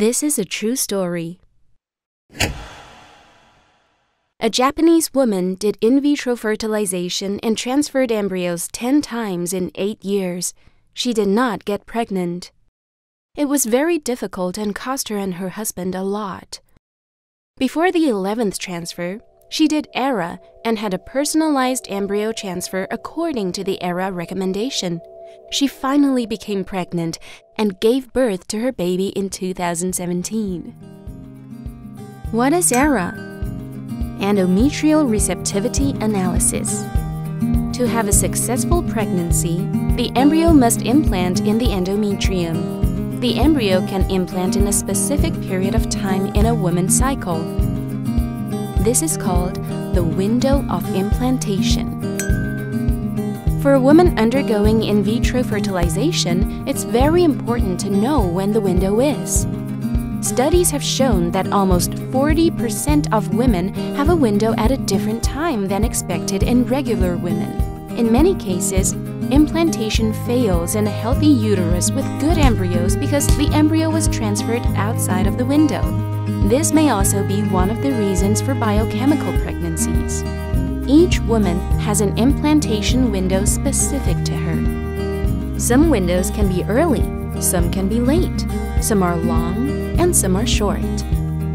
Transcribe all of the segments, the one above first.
This is a true story. A Japanese woman did in vitro fertilization and transferred embryos 10 times in 8 years. She did not get pregnant. It was very difficult and cost her and her husband a lot. Before the 11th transfer, she did ERA and had a personalized embryo transfer according to the ERA recommendation. She finally became pregnant and gave birth to her baby in 2017. What is ERA? Endometrial receptivity analysis. To have a successful pregnancy, the embryo must implant in the endometrium. The embryo can implant in a specific period of time in a woman's cycle. This is called the window of implantation. For a woman undergoing in vitro fertilization, it's very important to know when the window is. Studies have shown that almost 40% of women have a window at a different time than expected in regular women. In many cases, implantation fails in a healthy uterus with good embryos because the embryo was transferred outside of the window. This may also be one of the reasons for biochemical pregnancies. Each woman has an implantation window specific to her. Some windows can be early, some can be late, some are long, and some are short.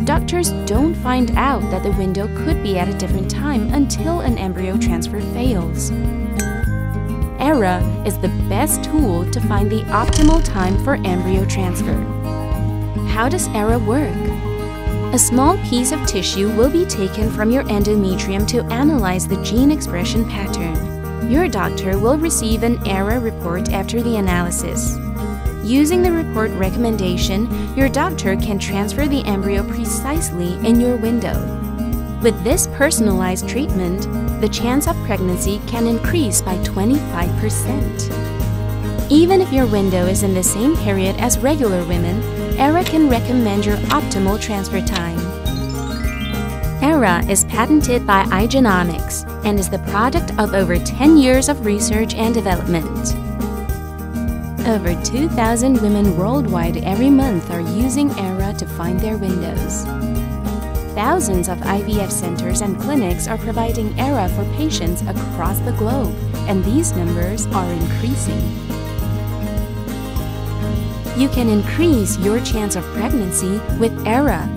Doctors don't find out that the window could be at a different time until an embryo transfer fails. ERA is the best tool to find the optimal time for embryo transfer. How does ERA work? A small piece of tissue will be taken from your endometrium to analyze the gene expression pattern. Your doctor will receive an ERA report after the analysis. Using the report recommendation, your doctor can transfer the embryo precisely in your window. With this personalized treatment, the chance of pregnancy can increase by 25%. Even if your window is in the same period as regular women, ERA can recommend your optimal transfer time. ERA is patented by Igenomix and is the product of over 10 years of research and development. Over 2,000 women worldwide every month are using ERA to find their windows. Thousands of IVF centers and clinics are providing ERA for patients across the globe, and these numbers are increasing you can increase your chance of pregnancy with ERA.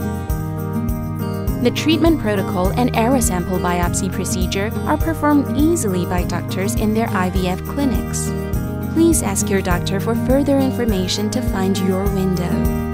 The treatment protocol and ERA sample biopsy procedure are performed easily by doctors in their IVF clinics. Please ask your doctor for further information to find your window.